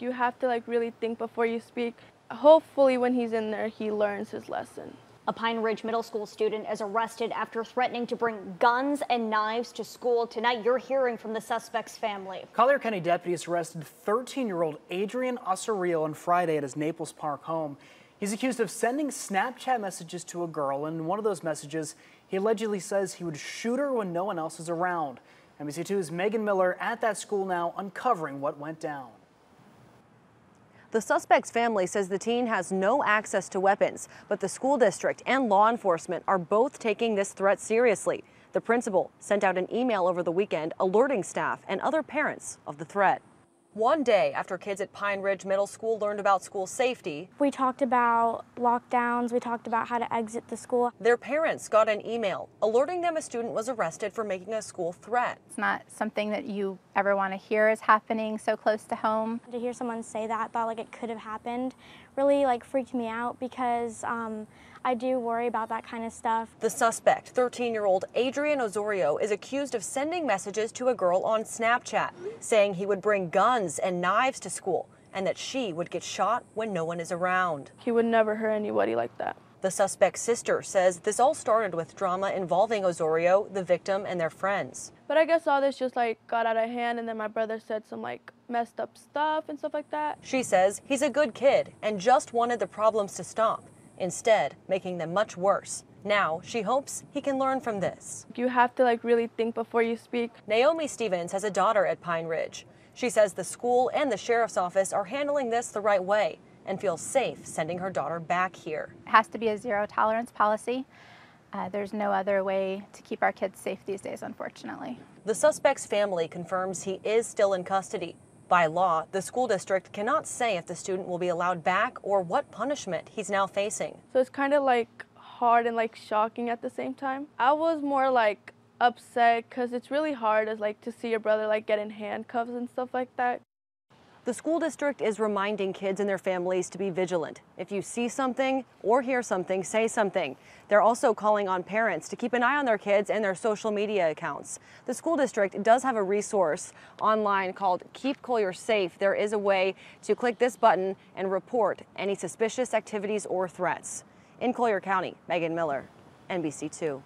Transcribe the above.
You have to like really think before you speak. Hopefully when he's in there, he learns his lesson. A Pine Ridge Middle School student is arrested after threatening to bring guns and knives to school. Tonight, you're hearing from the suspect's family. Collier County deputies arrested 13-year-old Adrian Osorio on Friday at his Naples Park home. He's accused of sending Snapchat messages to a girl, and in one of those messages, he allegedly says he would shoot her when no one else is around. NBC2's Megan Miller at that school now uncovering what went down. The suspect's family says the teen has no access to weapons, but the school district and law enforcement are both taking this threat seriously. The principal sent out an email over the weekend alerting staff and other parents of the threat. One day after kids at Pine Ridge Middle School learned about school safety, we talked about lockdowns, we talked about how to exit the school. Their parents got an email alerting them a student was arrested for making a school threat. It's not something that you ever want to hear is happening so close to home. To hear someone say that, thought like it could have happened, really like freaked me out because um, I do worry about that kind of stuff. The suspect, 13-year-old Adrian Osorio, is accused of sending messages to a girl on Snapchat, saying he would bring guns and knives to school and that she would get shot when no one is around. He would never hurt anybody like that. The suspect's sister says this all started with drama involving Osorio, the victim, and their friends. But I guess all this just like got out of hand and then my brother said some like messed up stuff and stuff like that. She says he's a good kid and just wanted the problems to stop instead making them much worse. Now, she hopes he can learn from this. You have to like really think before you speak. Naomi Stevens has a daughter at Pine Ridge. She says the school and the sheriff's office are handling this the right way and feels safe sending her daughter back here. It has to be a zero tolerance policy. Uh, there's no other way to keep our kids safe these days, unfortunately. The suspect's family confirms he is still in custody. By law, the school district cannot say if the student will be allowed back or what punishment he's now facing. So it's kind of like hard and like shocking at the same time. I was more like upset because it's really hard as like to see your brother like get in handcuffs and stuff like that. The school district is reminding kids and their families to be vigilant. If you see something or hear something, say something. They're also calling on parents to keep an eye on their kids and their social media accounts. The school district does have a resource online called Keep Collier Safe. There is a way to click this button and report any suspicious activities or threats. In Collier County, Megan Miller, NBC2.